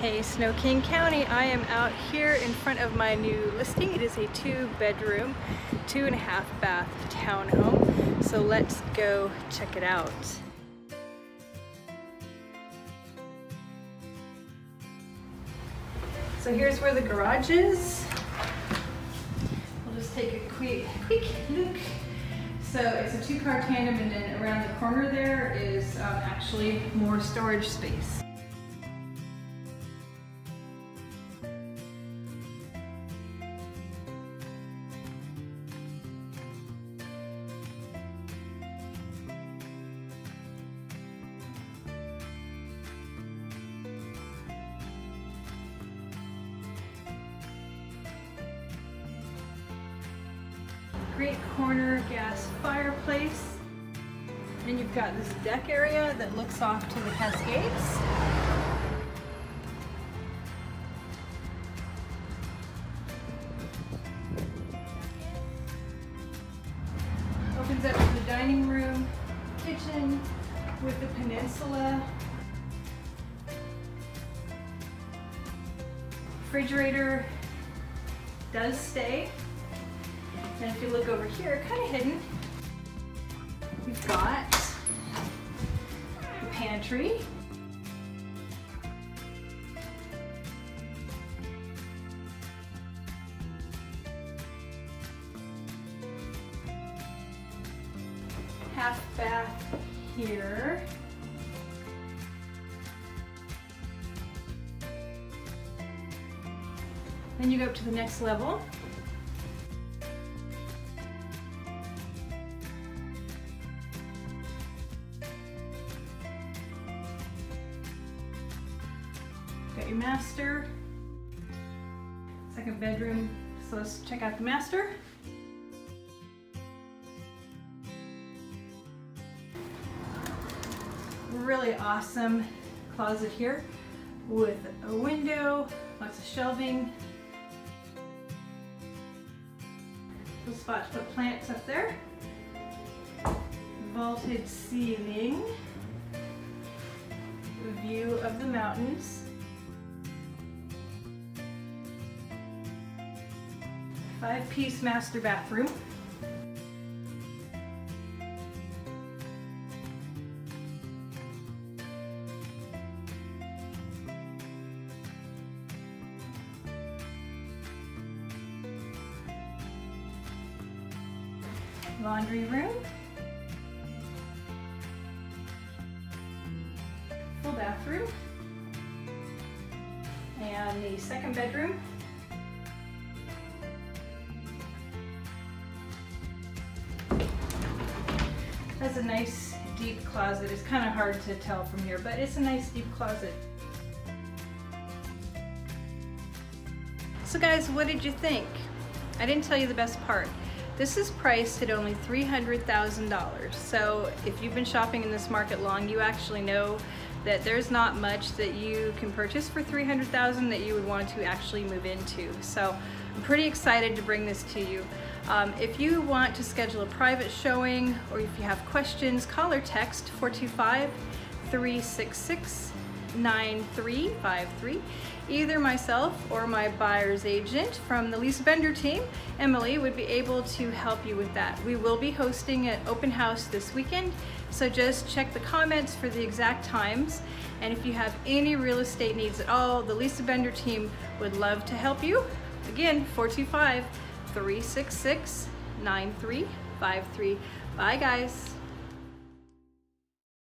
Hey Snow King County, I am out here in front of my new listing. It is a two bedroom, two and a half bath townhome. So let's go check it out. So here's where the garage is. We'll just take a quick, quick look. So it's a two car tandem and then around the corner there is um, actually more storage space. Great corner gas fireplace. And you've got this deck area that looks off to the Cascades. Opens up to the dining room, kitchen with the peninsula. Refrigerator does stay. And if you look over here, kind of hidden, we've got the pantry. Half bath here. Then you go up to the next level. Your master. Second bedroom. So let's check out the master. Really awesome closet here with a window, lots of shelving. Little spot to put plants up there. Vaulted ceiling. View of the mountains. Five-piece master bathroom. Laundry room. Full bathroom. And the second bedroom has a nice deep closet. It's kind of hard to tell from here, but it's a nice deep closet. So guys, what did you think? I didn't tell you the best part. This is priced at only $300,000. So if you've been shopping in this market long, you actually know that there's not much that you can purchase for 300,000 that you would want to actually move into. So I'm pretty excited to bring this to you. Um, if you want to schedule a private showing or if you have questions, call or text 425 366 9353. Either myself or my buyer's agent from the Lisa Bender team, Emily, would be able to help you with that. We will be hosting an open house this weekend, so just check the comments for the exact times. And if you have any real estate needs at all, the Lisa Bender team would love to help you. Again, 425 366 9353. Bye, guys.